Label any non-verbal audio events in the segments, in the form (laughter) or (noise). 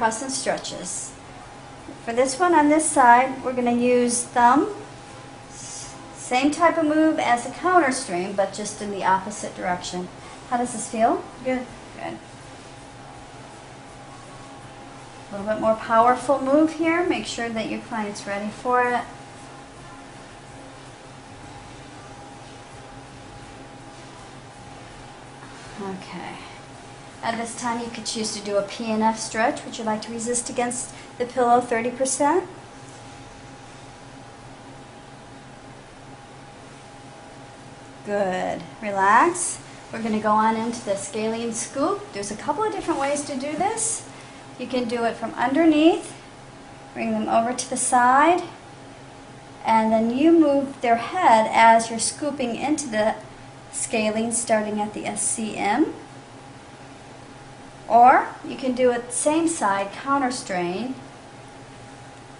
press and stretches. For this one on this side, we're going to use thumb. Same type of move as the counter strain, but just in the opposite direction. How does this feel? Good. Good. A little bit more powerful move here. Make sure that your client's ready for it. Okay. At this time, you could choose to do a PNF stretch. Would you like to resist against the pillow 30%? Good. Relax. We're going to go on into the scalene scoop. There's a couple of different ways to do this. You can do it from underneath, bring them over to the side, and then you move their head as you're scooping into the scalene starting at the SCM. Or you can do it same side, counter strain,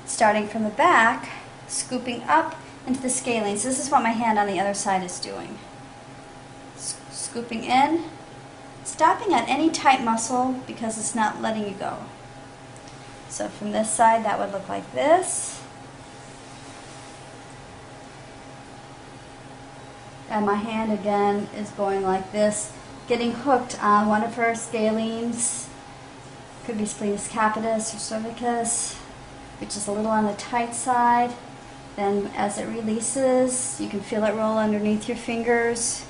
starting from the back, scooping up into the scalenes. This is what my hand on the other side is doing. Scooping in, stopping at any tight muscle because it's not letting you go. So from this side, that would look like this. And my hand again is going like this, getting hooked on one of her scalenes. Could be splenius capitis or cervicis, which is a little on the tight side. Then as it releases, you can feel it roll underneath your fingers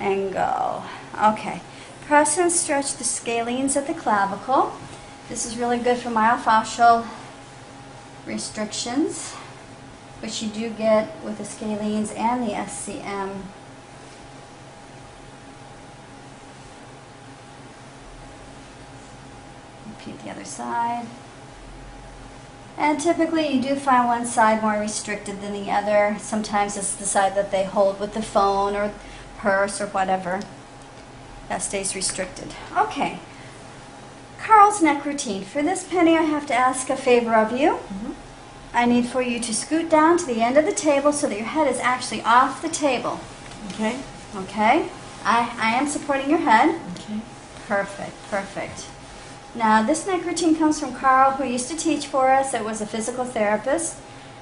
and go. Okay. Press and stretch the scalenes at the clavicle. This is really good for myofascial restrictions, which you do get with the scalenes and the SCM. Repeat the other side. And typically you do find one side more restricted than the other. Sometimes it's the side that they hold with the phone or purse or whatever. That stays restricted. Okay. Carl's neck routine. For this, Penny, I have to ask a favor of you. Mm -hmm. I need for you to scoot down to the end of the table so that your head is actually off the table. Okay. Okay. I, I am supporting your head. Okay. Perfect, perfect. Now, this neck routine comes from Carl, who used to teach for us. It was a physical therapist.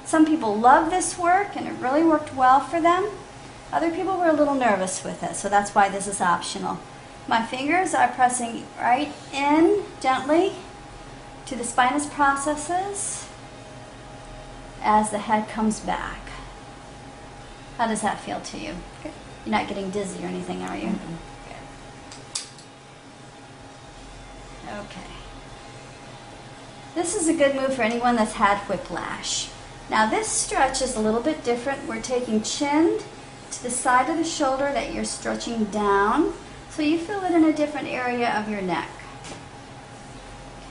Some people love this work, and it really worked well for them. Other people were a little nervous with it, so that's why this is optional. My fingers are pressing right in gently to the spinous processes as the head comes back. How does that feel to you? You're not getting dizzy or anything, are you? Mm -mm. Okay. This is a good move for anyone that's had whiplash. Now this stretch is a little bit different. We're taking chin to the side of the shoulder that you're stretching down. So you feel it in a different area of your neck.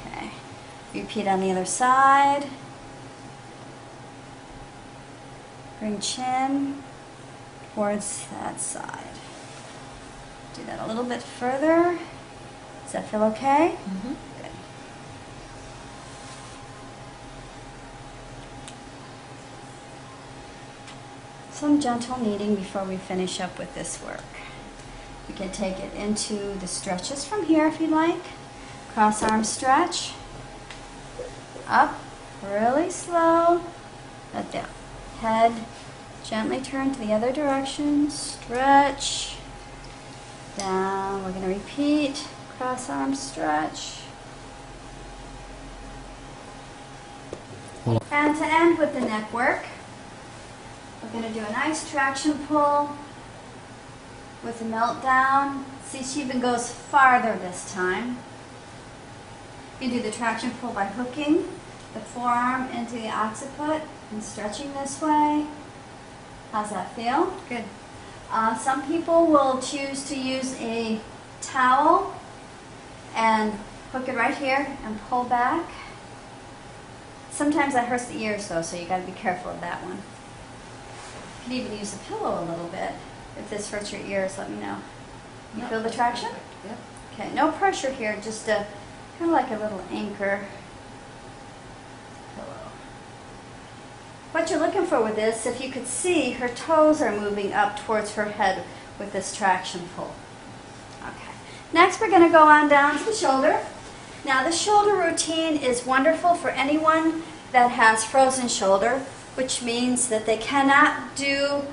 Okay. Repeat on the other side. Bring chin towards that side. Do that a little bit further. That feel okay? Mm -hmm. Some gentle kneading before we finish up with this work. We can take it into the stretches from here if you'd like. Cross arm stretch. Up, really slow. Let the head gently turn to the other direction. Stretch. Down. We're going to repeat cross arm stretch. And to end with the neck work, we're going to do a nice traction pull with a meltdown. See, she even goes farther this time. You do the traction pull by hooking the forearm into the occiput and stretching this way. How's that feel? Good. Uh, some people will choose to use a towel and hook it right here and pull back. Sometimes that hurts the ears though, so you got to be careful of that one. You can even use a pillow a little bit. If this hurts your ears, let me know. You feel the traction? Yep. Okay, no pressure here, just a kind of like a little anchor pillow. What you're looking for with this, if you could see, her toes are moving up towards her head with this traction pull. Next, we're going to go on down to the shoulder. Now the shoulder routine is wonderful for anyone that has frozen shoulder, which means that they cannot do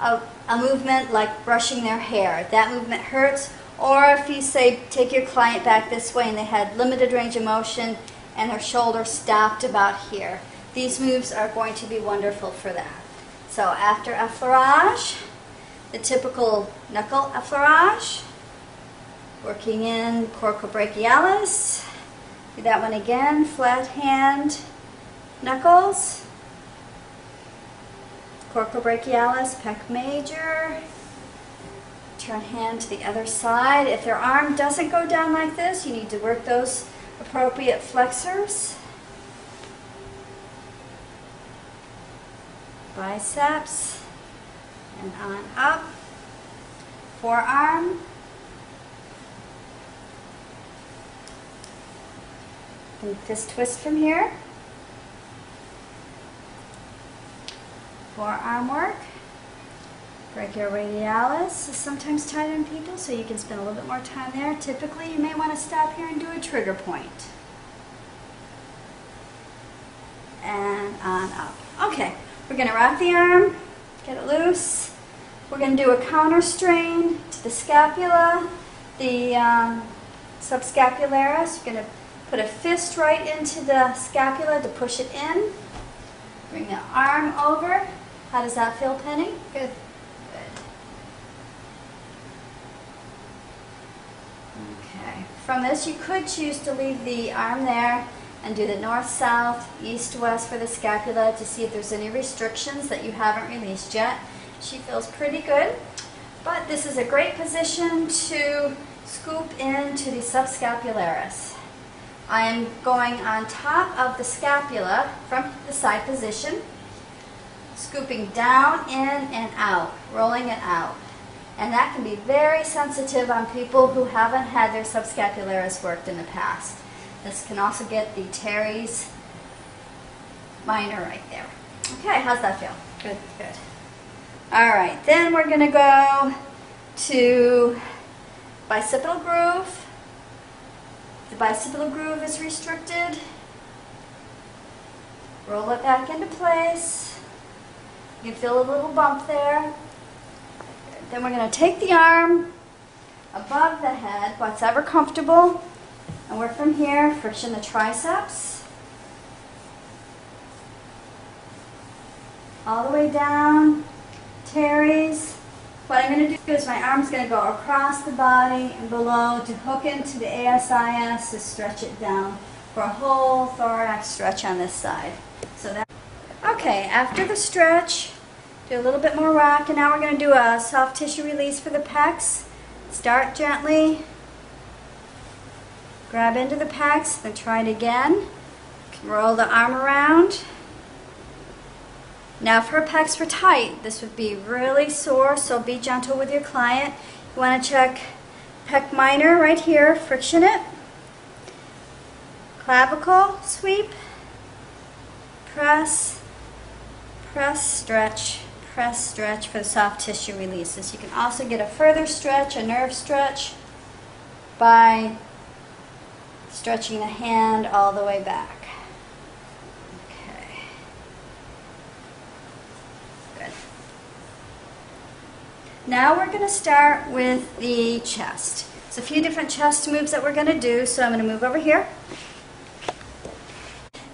a, a movement like brushing their hair. That movement hurts. Or if you say, take your client back this way and they had limited range of motion and their shoulder stopped about here. These moves are going to be wonderful for that. So after effleurage, the typical knuckle effleurage, working in coracobrachialis. Do that one again, flat hand, knuckles, coracobrachialis, pec major. Turn hand to the other side. If their arm doesn't go down like this, you need to work those appropriate flexors. Biceps and on up. Forearm. And fist twist from here. Forearm work. Brachioradialis is sometimes tight on people, so you can spend a little bit more time there. Typically, you may want to stop here and do a trigger point. And on up. Okay, we're going to wrap the arm, get it loose. We're going to do a counter strain to the scapula, the um, subscapularis. You're going to put a fist right into the scapula to push it in. Bring the arm over. How does that feel, Penny? Good. Okay. From this, you could choose to leave the arm there and do the north-south, east-west for the scapula to see if there's any restrictions that you haven't released yet. She feels pretty good, but this is a great position to scoop into the subscapularis. I am going on top of the scapula from the side position, scooping down, in, and out, rolling it out. And that can be very sensitive on people who haven't had their subscapularis worked in the past. This can also get the teres minor right there. Okay, how's that feel? Good, good. All right, then we're going to go to bicipital groove. The bicipital groove is restricted. Roll it back into place. You can feel a little bump there. Then we're going to take the arm above the head, what's ever comfortable, and work from here, friction the triceps. All the way down, teres. What I'm going to do is my arm's going to go across the body and below to hook into the ASIS to stretch it down for a whole thorax stretch on this side. So that. Okay, after the stretch, do a little bit more rock, and now we're going to do a soft tissue release for the pecs. Start gently, grab into the pecs, then try it again. Roll the arm around. Now if her pecs were tight, this would be really sore, so be gentle with your client. You want to check pec minor right here, friction it. Clavicle sweep, press, press, stretch, press, stretch for the soft tissue releases. You can also get a further stretch, a nerve stretch, by stretching the hand all the way back. Now we're going to start with the chest. There's a few different chest moves that we're going to do, so I'm going to move over here.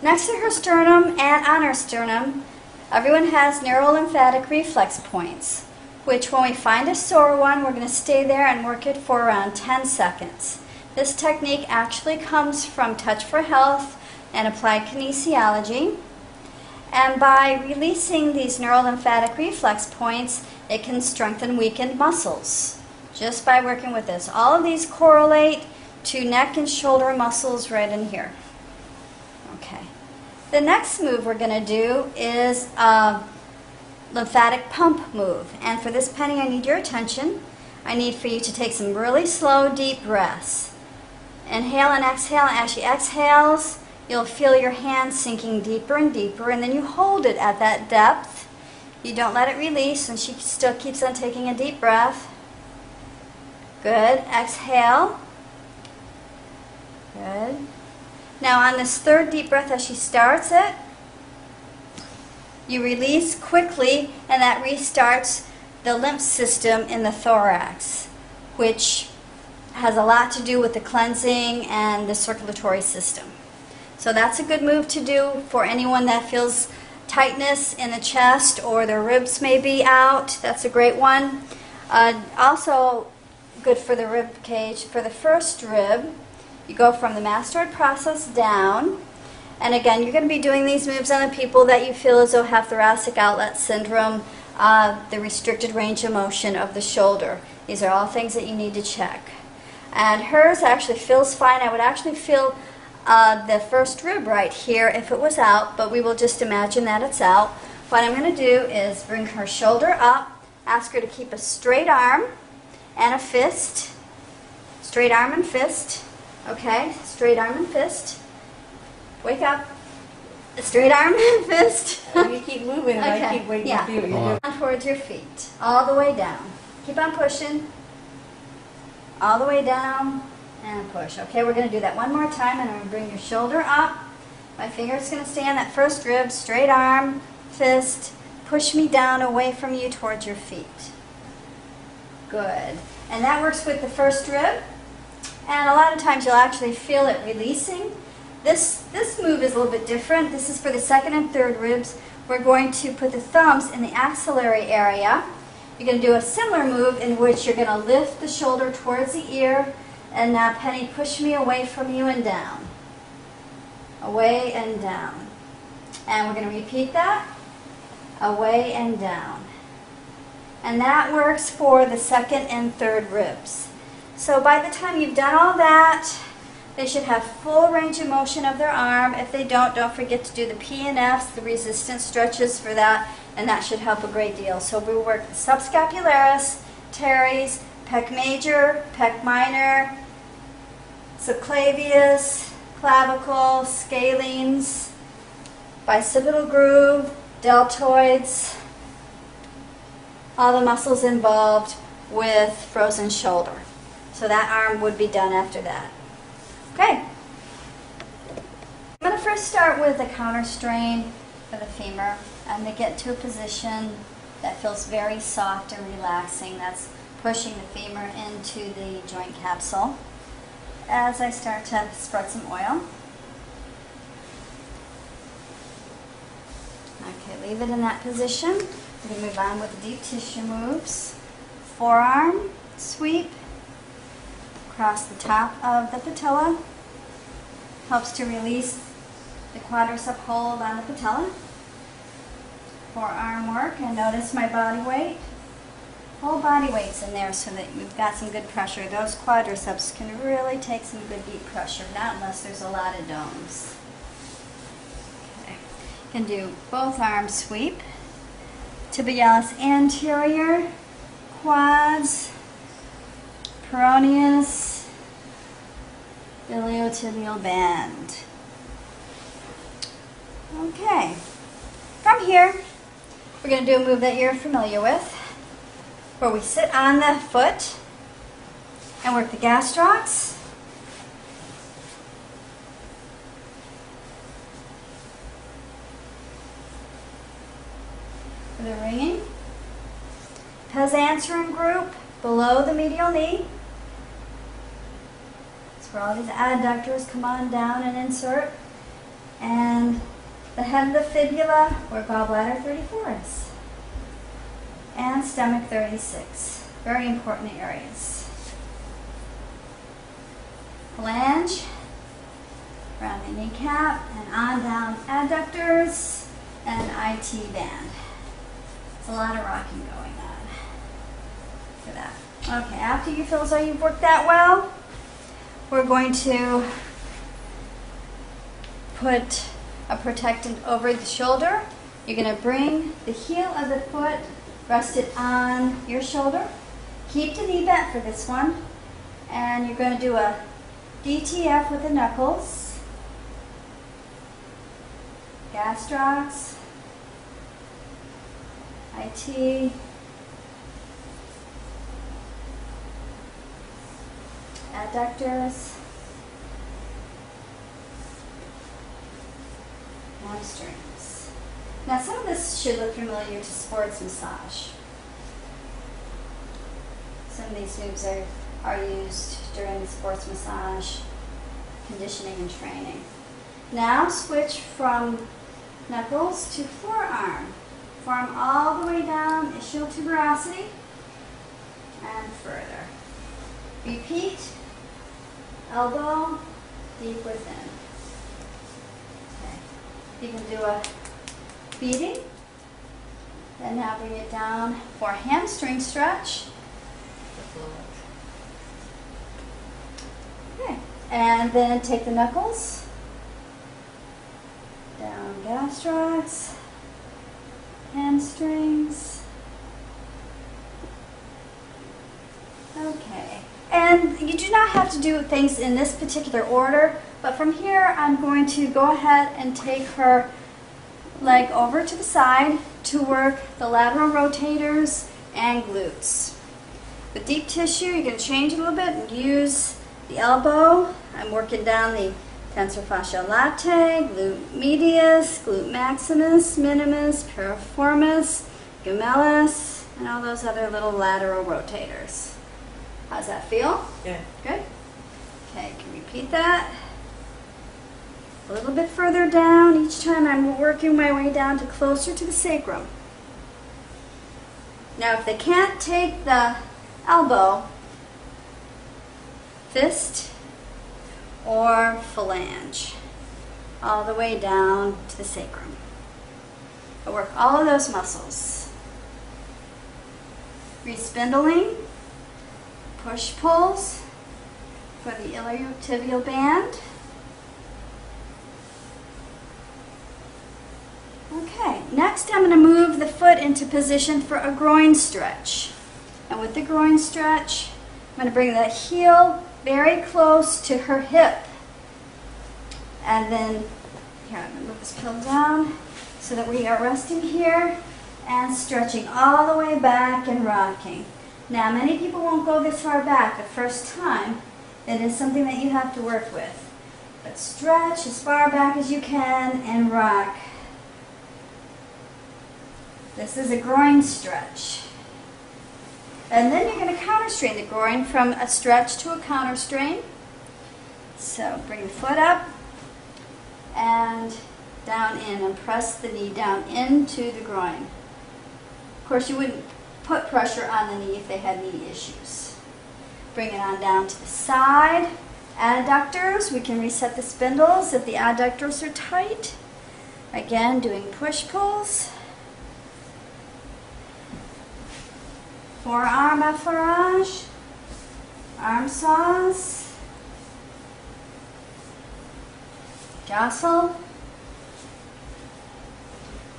Next to her sternum and on her sternum, everyone has neurolymphatic reflex points, which when we find a sore one, we're going to stay there and work it for around 10 seconds. This technique actually comes from Touch for Health and Applied Kinesiology. And by releasing these neurolymphatic reflex points, it can strengthen weakened muscles just by working with this. All of these correlate to neck and shoulder muscles right in here. Okay. The next move we're going to do is a lymphatic pump move. And for this, Penny, I need your attention. I need for you to take some really slow, deep breaths. Inhale and exhale. As she exhales, you'll feel your hand sinking deeper and deeper, and then you hold it at that depth you don't let it release, and she still keeps on taking a deep breath. Good. Exhale. Good. Now on this third deep breath as she starts it, you release quickly and that restarts the lymph system in the thorax, which has a lot to do with the cleansing and the circulatory system. So that's a good move to do for anyone that feels tightness in the chest or their ribs may be out. That's a great one. Uh, also good for the rib cage. For the first rib, you go from the mastoid process down. And again, you're going to be doing these moves on the people that you feel as though have thoracic outlet syndrome, uh, the restricted range of motion of the shoulder. These are all things that you need to check. And hers actually feels fine. I would actually feel uh, the first rib right here if it was out, but we will just imagine that it's out. What I'm going to do is bring her shoulder up, ask her to keep a straight arm and a fist. Straight arm and fist. Okay, straight arm and fist. Wake up. Straight arm and fist. you keep moving and I keep waiting yeah. for you. Uh-huh. Towards your feet, all the way down. Keep on pushing. All the way down and push. Okay, we're going to do that one more time and I'm going to bring your shoulder up. My finger's going to stay on that first rib, straight arm, fist. Push me down away from you towards your feet. Good. And that works with the first rib. And a lot of times you'll actually feel it releasing. This, this move is a little bit different. This is for the second and third ribs. We're going to put the thumbs in the axillary area. You're going to do a similar move in which you're going to lift the shoulder towards the ear. And now, Penny, push me away from you and down. Away and down. And we're going to repeat that. Away and down. And that works for the second and third ribs. So by the time you've done all that, they should have full range of motion of their arm. If they don't, don't forget to do the P and Fs, the resistance stretches for that, and that should help a great deal. So we work the subscapularis, teres, pec major, pec minor, subclavius, clavicle, scalenes, bicipital groove, deltoids, all the muscles involved with frozen shoulder. So that arm would be done after that. Okay. I'm going to first start with a counter strain for the femur. I'm going to get to a position that feels very soft and relaxing. That's pushing the femur into the joint capsule. As I start to spread some oil. Okay, leave it in that position. We're going to move on with the deep tissue moves. Forearm sweep across the top of the patella. Helps to release the quadricep hold on the patella. Forearm work, and notice my body weight. Whole body weight's in there so that you've got some good pressure. Those quadriceps can really take some good deep pressure, not unless there's a lot of domes. Okay. Can do both arm sweep. Tibialis anterior, quads, peroneus, iliotibial band. Okay. From here, we're going to do a move that you're familiar with, where we sit on the foot and work the gastrocs. For the ringing. Pes anserine group below the medial knee. That's where all these adductors come on down and insert. And the head of the fibula, where gallbladder 34 is. And stomach 36. Very important areas. Flange, around the kneecap, and on down adductors, and IT band. It's a lot of rocking going on for that. Okay, after you feel as though you've worked that well, we're going to put a protectant over the shoulder. You're going to bring the heel of the foot, Rest it on your shoulder. Keep the knee bent for this one. And you're going to do a DTF with the knuckles. Gastrocs. IT. Adductors. Hamstring. Now some of this should look familiar to sports massage. Some of these moves are, are used during sports massage, conditioning and training. Now switch from knuckles to forearm. Forearm all the way down, ischial tuberosity, and further. Repeat, elbow, deep within. Okay. You can do a beating. Then now bring it down for hamstring stretch. Okay. And then take the knuckles. Down gastrocs. Hamstrings. Okay. And you do not have to do things in this particular order, but from here I'm going to go ahead and take her leg over to the side to work the lateral rotators and glutes. With deep tissue, going to change a little bit and use the elbow. I'm working down the tensor fasciae latae, glute medius, glute maximus, minimus, piriformis, gemellus, and all those other little lateral rotators. How's that feel? Good. Good. Okay, can you repeat that? A little bit further down. Each time I'm working my way down to closer to the sacrum. Now, if they can't take the elbow, fist or phalange, all the way down to the sacrum. I work all of those muscles. Respindling, push pulls for the iliotibial band. Okay, next I'm going to move the foot into position for a groin stretch. And with the groin stretch, I'm going to bring that heel very close to her hip. And then, here, I'm going to move this pillow down so that we are resting here and stretching all the way back and rocking. Now, many people won't go this far back the first time. It is something that you have to work with. But stretch as far back as you can and rock. This is a groin stretch. And then you're going to counter strain the groin from a stretch to a counter strain. So bring the foot up and down in and press the knee down into the groin. Of course, you wouldn't put pressure on the knee if they had knee issues. Bring it on down to the side. Adductors, we can reset the spindles if the adductors are tight. Again, doing push-pulls. Forearm effleurage, arm saws, jostle,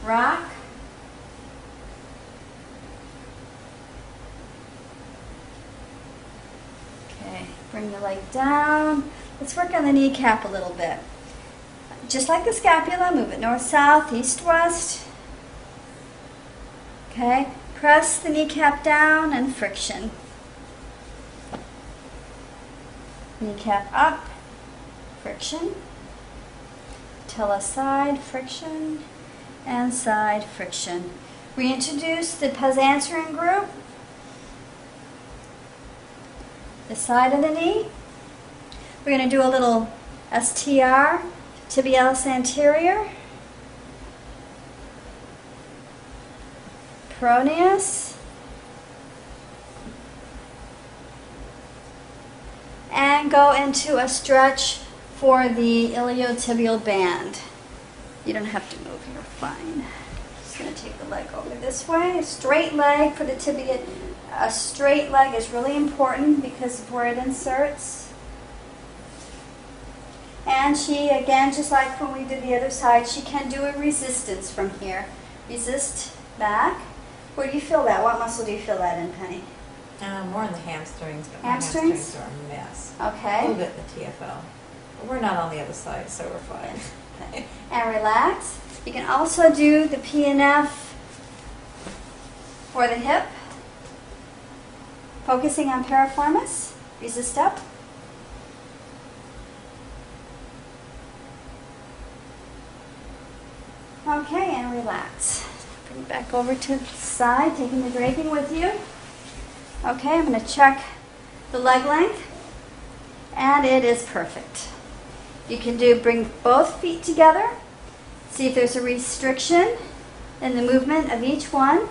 rock, okay, bring the leg down. Let's work on the kneecap a little bit. Just like the scapula, move it north-south, east-west. Okay, Press the kneecap down and friction. Kneecap up, friction. Tilla side, friction. And side, friction. Reintroduce the Pes anserine group. The side of the knee. We're going to do a little STR, tibialis anterior. Peroneus. And go into a stretch for the iliotibial band. You don't have to move, you're fine. Just gonna take the leg over this way. Straight leg for the tibia. A straight leg is really important because of where it inserts. And she, again, just like when we did the other side, she can do a resistance from here. Resist back. Where do you feel that? What muscle do you feel that in, Penny? Uh, more in the hamstrings, but my Hamstrings? hamstrings are a mess. A little Okay. bit in the TFL. But we're not on the other side, so we're fine. Okay. And relax. You can also do the PNF for the hip. Focusing on piriformis. Resist up. Okay, and relax. Back over to the side, taking the draping with you. Okay, I'm going to check the leg length, and it is perfect. You can do bring both feet together, see if there's a restriction in the movement of each one.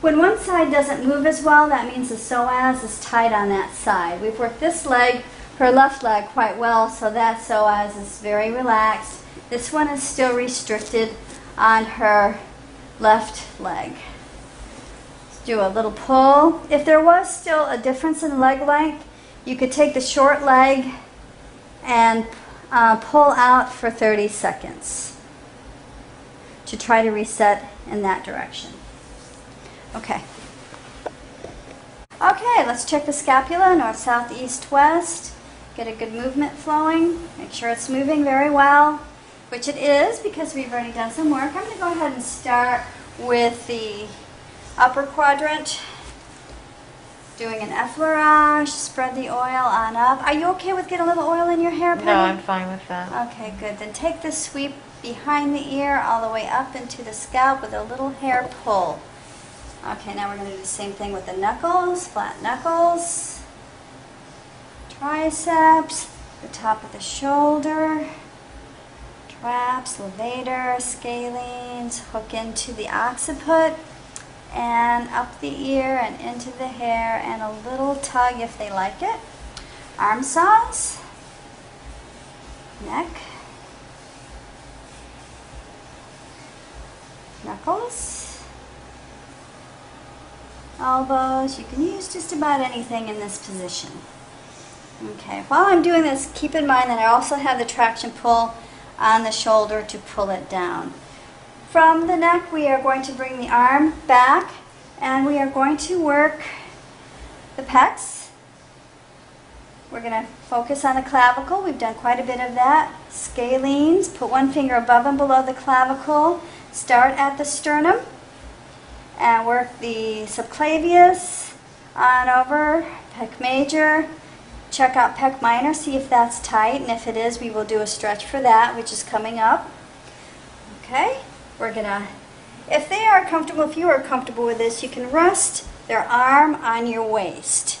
When one side doesn't move as well, that means the psoas is tight on that side. We've worked this leg, her left leg, quite well, so that psoas is very relaxed. This one is still restricted on her left leg. Let's do a little pull. If there was still a difference in leg length, you could take the short leg and uh, pull out for 30 seconds to try to reset in that direction. Okay. Okay, let's check the scapula, north, south, east, west. Get a good movement flowing. Make sure it's moving very well, which it is because we've already done some work. I'm going to go ahead and start with the upper quadrant. Doing an effleurage, spread the oil on up. Are you okay with getting a little oil in your hair, Penny? No, I'm fine with that. Okay, good. Then take the sweep behind the ear all the way up into the scalp with a little hair pull. Okay, now we're going to do the same thing with the knuckles, flat knuckles, triceps, the top of the shoulder, traps, levator, scalenes, hook into the occiput, and up the ear and into the hair, and a little tug if they like it. Arm saws, neck, knuckles, elbows. You can use just about anything in this position. Okay, while I'm doing this, keep in mind that I also have the traction pull on the shoulder to pull it down. From the neck, we are going to bring the arm back and we are going to work the pecs. We're going to focus on the clavicle. We've done quite a bit of that. Scalenes, put one finger above and below the clavicle. Start at the sternum and work the subclavius on over, pec major. Check out pec minor, see if that's tight, and if it is, we will do a stretch for that, which is coming up. Okay, we're gonna, if they are comfortable, if you are comfortable with this, you can rest their arm on your waist.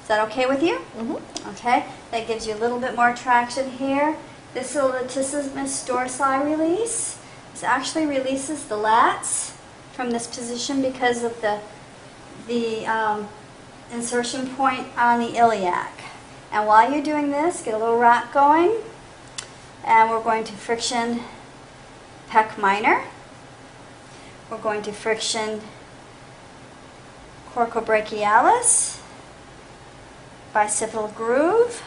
Is that okay with you? Mm-hmm. Okay, that gives you a little bit more traction here. This latissimus dorsi release. This actually releases the lats from this position because of the, the um, insertion point on the iliac. And while you're doing this, get a little rock going. And we're going to friction pec minor. We're going to friction coracobrachialis, bicipital groove,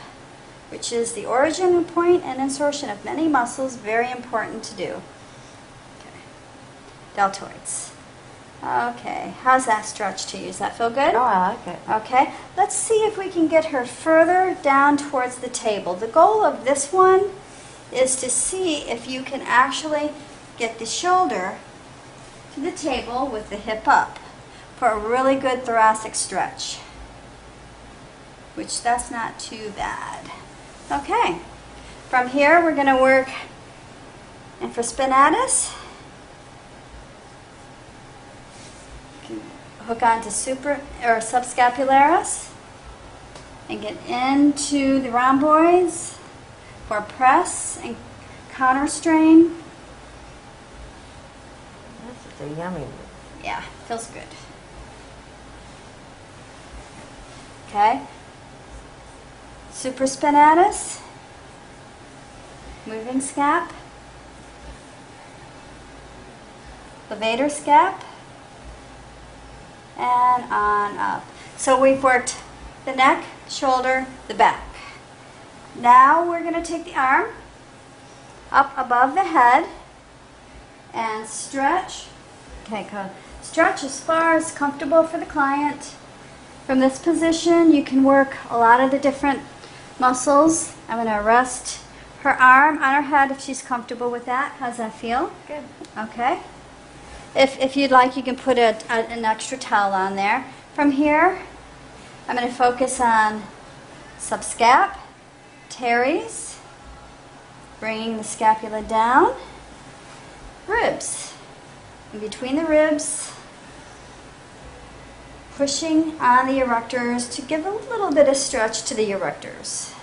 which is the origin point and insertion of many muscles, very important to do. Okay. Deltoids. Okay, how's that stretch to you? Does that feel good? Oh, I like it. Okay, let's see if we can get her further down towards the table. The goal of this one is to see if you can actually get the shoulder to the table with the hip up for a really good thoracic stretch, which that's not too bad. Okay, from here we're going to work infraspinatus. Hook onto super or subscapularis and get into the rhomboids for press and counter strain. This is a yummy. Yeah, feels good. Okay. Supraspinatus. Moving scap. Levator scap and on up. So we've worked the neck, shoulder, the back. Now we're going to take the arm up above the head and stretch. Okay, good. Stretch as far as comfortable for the client. From this position, you can work a lot of the different muscles. I'm going to rest her arm on her head if she's comfortable with that. How's that feel? Good. Okay. If, if you'd like, you can put a, a, an extra towel on there. From here, I'm going to focus on subscap, teres, Bringing the scapula down. Ribs. In between the ribs. Pushing on the erectors to give a little bit of stretch to the erectors.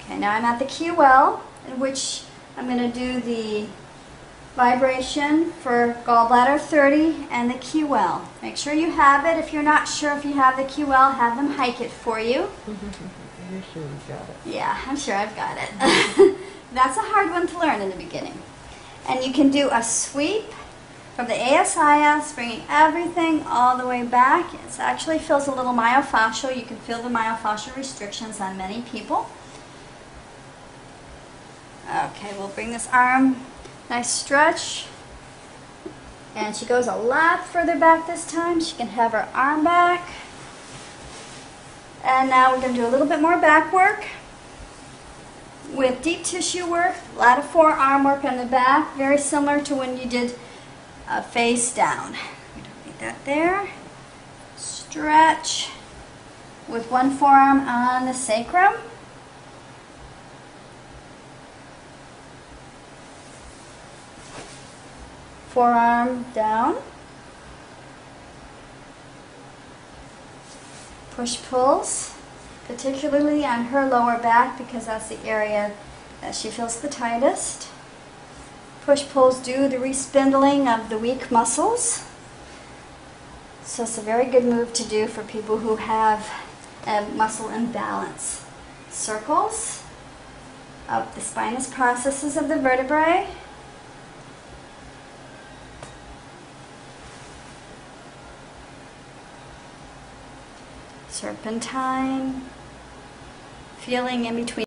Okay, now I'm at the QL, in which I'm going to do the vibration for gallbladder 30 and the QL. Make sure you have it. If you're not sure if you have the QL, have them hike it for you. (laughs) You're sure you got it. Yeah, I'm sure I've got it. (laughs) That's a hard one to learn in the beginning. And you can do a sweep from the ASIS, bringing everything all the way back. It actually feels a little myofascial. You can feel the myofascial restrictions on many people. Okay, we'll bring this arm, nice stretch. And she goes a lot further back this time. She can have her arm back. And now we're going to do a little bit more back work with deep tissue work, a lot of forearm work on the back, very similar to when you did uh, face down. We don't need that there. Stretch with one forearm on the sacrum. Forearm down. Push pulls, particularly on her lower back because that's the area that she feels the tightest. Push pulls do the respindling of the weak muscles. So it's a very good move to do for people who have a muscle imbalance. Circles up the spinous processes of the vertebrae. Serpentine, feeling in between.